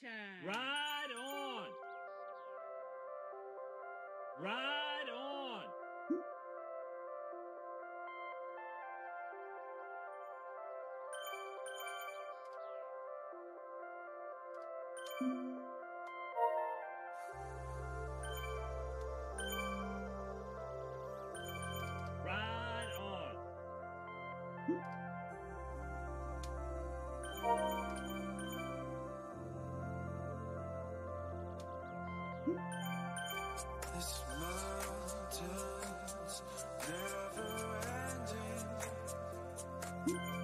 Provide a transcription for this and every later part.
time. Ride on. Ride This mountain's never ending.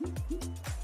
Mm-hmm.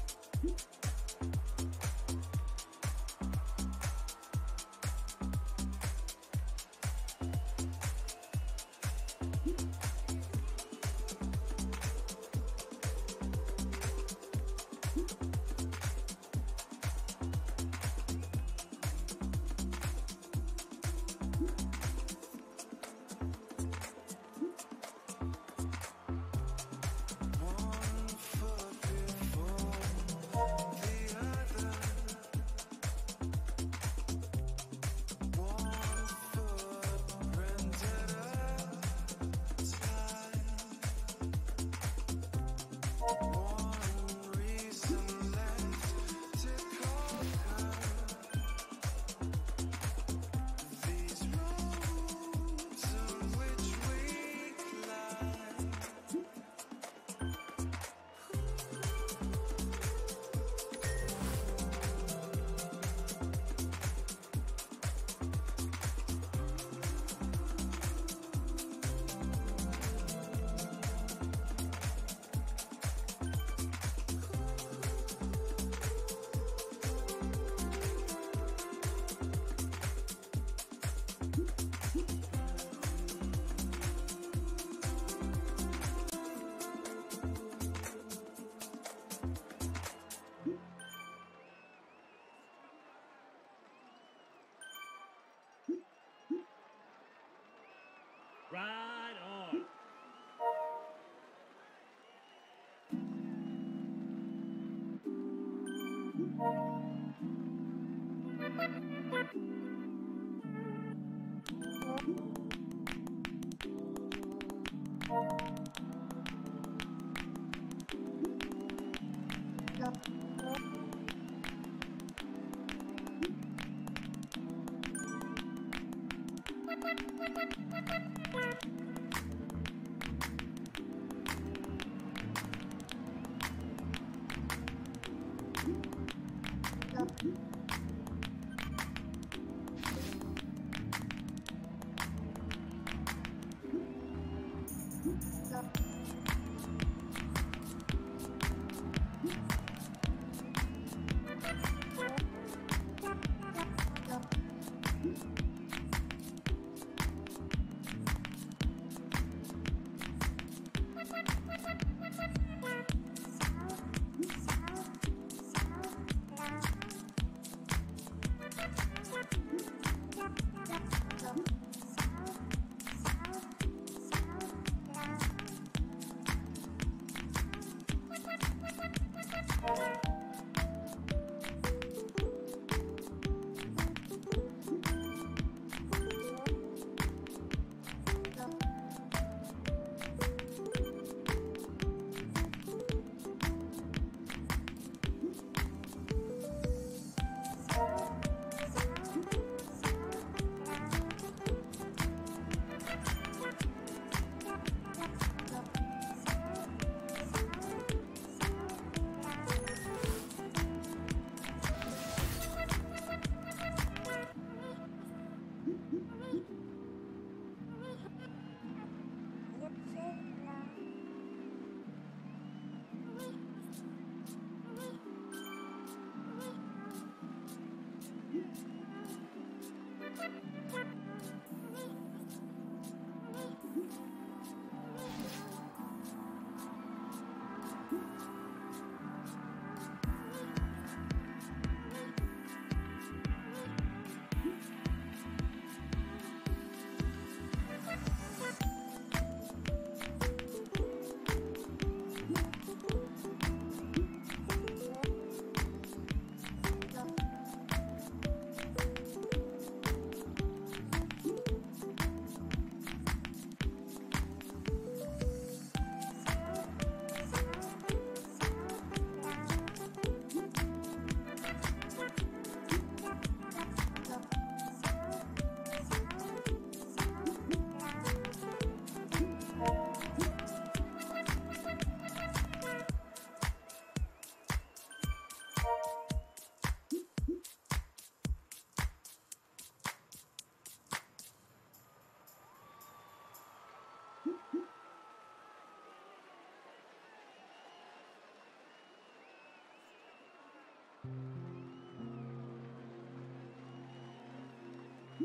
Thank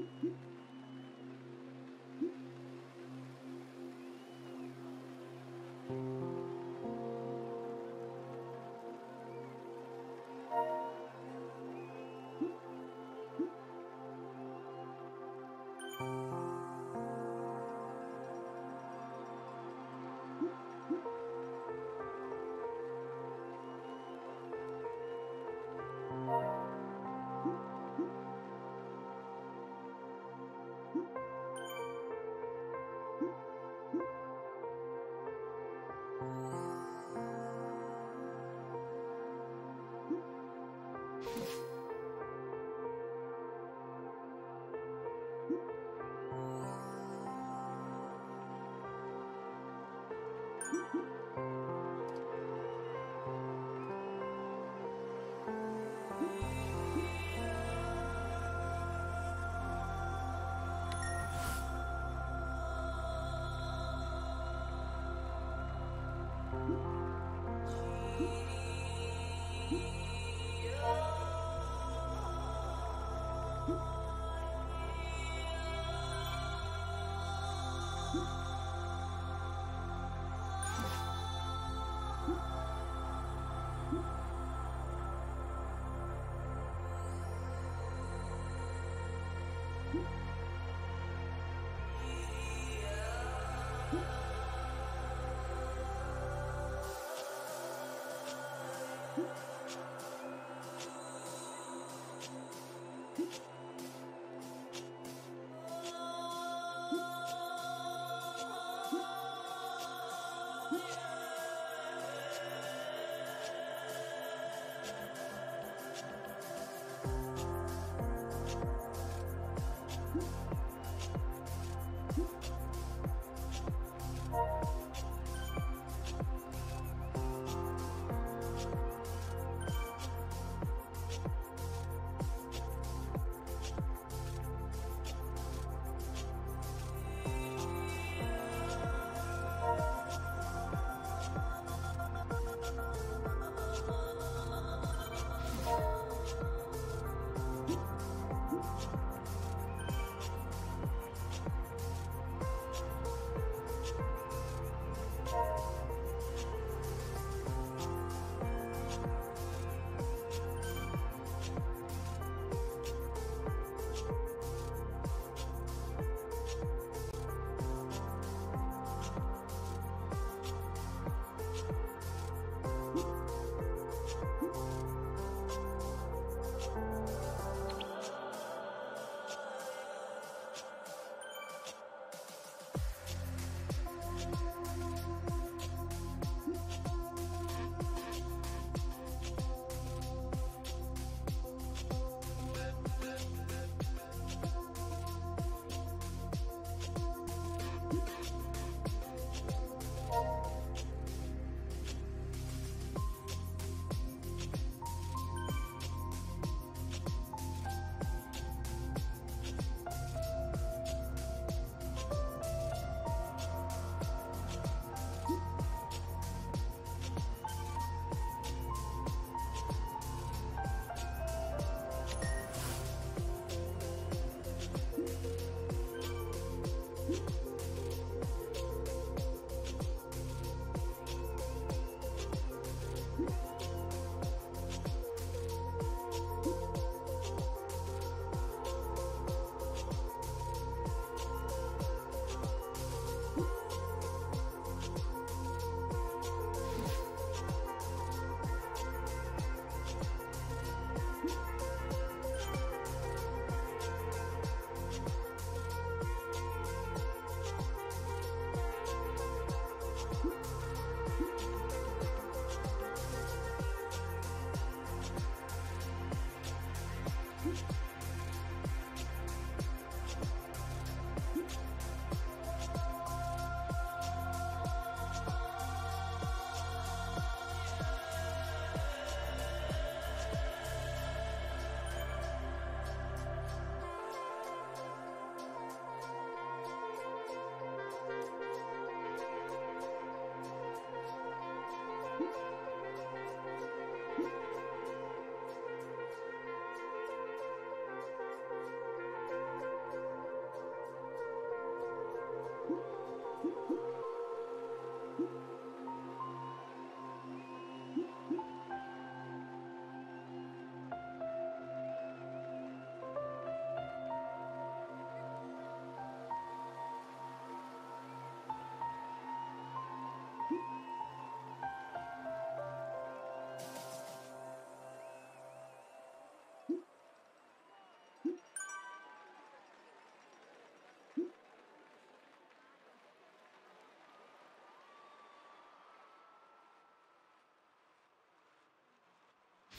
Mm-hmm.